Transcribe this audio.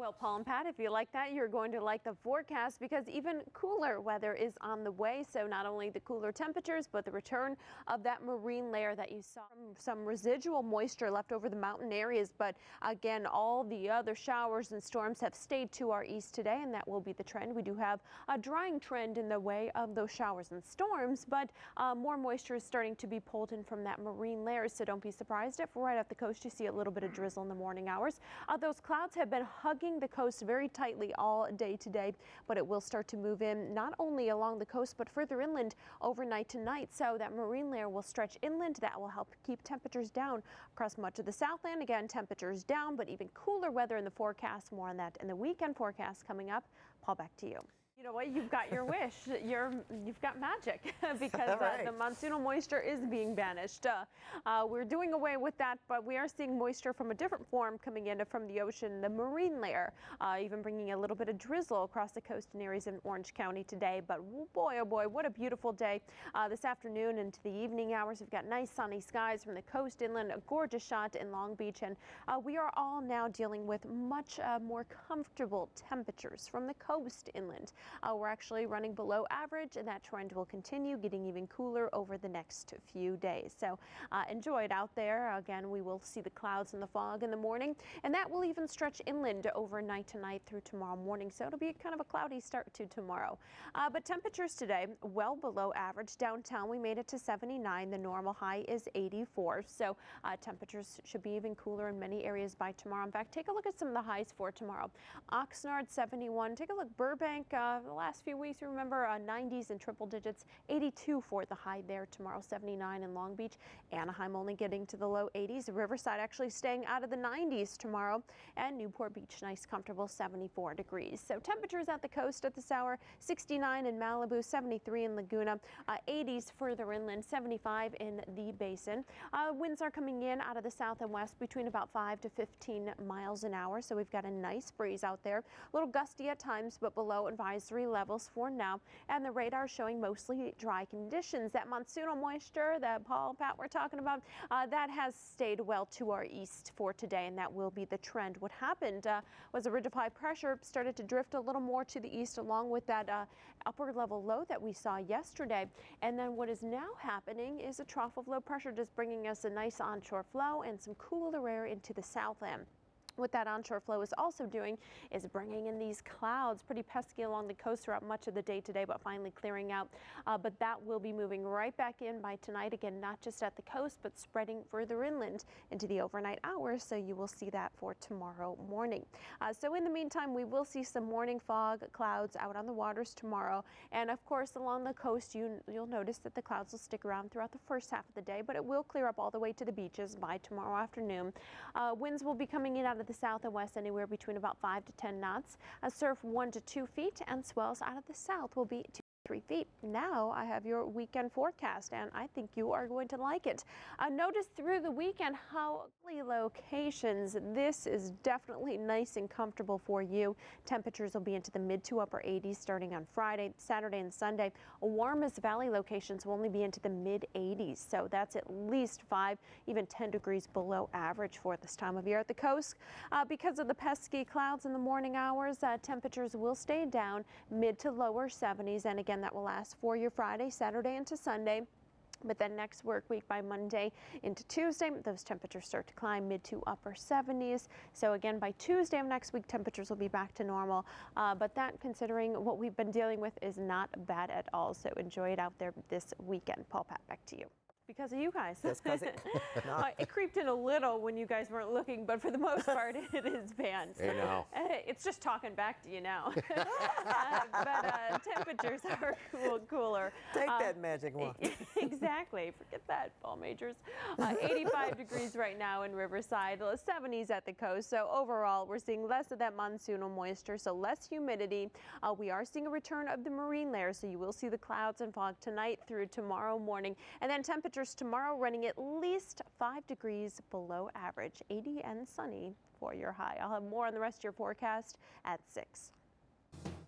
Well, Paul and Pat, if you like that, you're going to like the forecast because even cooler weather is on the way. So not only the cooler temperatures, but the return of that marine layer that you saw. Some residual moisture left over the mountain areas. But again, all the other showers and storms have stayed to our east today, and that will be the trend. We do have a drying trend in the way of those showers and storms, but uh, more moisture is starting to be pulled in from that marine layer. So don't be surprised if right off the coast you see a little bit of drizzle in the morning hours. Uh, those clouds have been hugging the coast very tightly all day today, but it will start to move in not only along the coast but further inland overnight tonight. So that marine layer will stretch inland. That will help keep temperatures down across much of the Southland. Again, temperatures down, but even cooler weather in the forecast. More on that in the weekend forecast coming up. Paul, back to you. You know what? You've got your wish. You're you've got magic because right. uh, the monsoonal moisture is being banished. Uh, uh, we're doing away with that, but we are seeing moisture from a different form coming in from the ocean, the marine layer, uh, even bringing a little bit of drizzle across the coast and areas in Orange County today. But boy, oh boy, what a beautiful day uh, this afternoon into the evening hours. We've got nice sunny skies from the coast inland, a gorgeous shot in Long Beach, and uh, we are all now dealing with much more comfortable temperatures from the coast inland. Uh, we're actually running below average, and that trend will continue, getting even cooler over the next few days. So uh, enjoy it out there. Again, we will see the clouds and the fog in the morning, and that will even stretch inland overnight tonight through tomorrow morning. So it'll be kind of a cloudy start to tomorrow. Uh, but temperatures today well below average. Downtown, we made it to 79. The normal high is 84. So uh, temperatures should be even cooler in many areas by tomorrow. In fact, take a look at some of the highs for tomorrow. Oxnard 71. Take a look. Burbank uh, the last few weeks, remember uh, 90s and triple digits, 82 for the high there tomorrow, 79 in Long Beach. Anaheim only getting to the low 80s. Riverside actually staying out of the 90s tomorrow. And Newport Beach, nice, comfortable 74 degrees. So temperatures at the coast at this hour 69 in Malibu, 73 in Laguna, uh, 80s further inland, 75 in the basin. Uh, winds are coming in out of the south and west between about 5 to 15 miles an hour. So we've got a nice breeze out there. A little gusty at times, but below advisory levels for now. And the radar showing mostly dry conditions. That monsoonal moisture that Paul and Pat were talking about, uh, that has stayed well to our east for today, and that will be the trend. What happened uh, was a ridge of high pressure started to drift a little more to the east along with that uh, upper level low that we saw yesterday. And then what is now happening is a trough of low pressure just bringing us a nice onshore flow and some cooler air into the southland. What that onshore flow is also doing is bringing in these clouds, pretty pesky along the coast throughout much of the day today, but finally clearing out. Uh, but that will be moving right back in by tonight. Again, not just at the coast, but spreading further inland into the overnight hours. So you will see that for tomorrow morning. Uh, so in the meantime, we will see some morning fog clouds out on the waters tomorrow. And of course, along the coast, you, you'll notice that the clouds will stick around throughout the first half of the day, but it will clear up all the way to the beaches by tomorrow afternoon. Uh, winds will be coming in out of the south and west anywhere between about 5 to 10 knots. A surf 1 to 2 feet and swells out of the south will be three feet. Now I have your weekend forecast and I think you are going to like it. Uh, notice through the weekend how locations this is definitely nice and comfortable for you. Temperatures will be into the mid to upper 80s starting on Friday, Saturday and Sunday. Warmest valley locations will only be into the mid 80s so that's at least 5 even 10 degrees below average for this time of year at the coast. Uh, because of the pesky clouds in the morning hours uh, temperatures will stay down mid to lower 70s and again Again, that will last for your Friday, Saturday, into Sunday. But then next work week by Monday into Tuesday, those temperatures start to climb mid to upper 70s. So again, by Tuesday of next week, temperatures will be back to normal. Uh, but that, considering what we've been dealing with, is not bad at all. So enjoy it out there this weekend. Paul Pat, back to you because of you guys. That's because it, uh, it creeped in a little when you guys weren't looking, but for the most part, it is banned. Hey now. It's just talking back to you now. uh, but uh, temperatures are cool, cooler. Take that um, magic wand. exactly. Forget that, Paul Magers. Uh, 85 degrees right now in Riverside, 70s at the coast. So overall, we're seeing less of that monsoonal moisture, so less humidity. Uh, we are seeing a return of the marine layer, so you will see the clouds and fog tonight through tomorrow morning. And then temperatures temperatures tomorrow running at least 5 degrees below average, 80 and sunny for your high. I'll have more on the rest of your forecast at 6.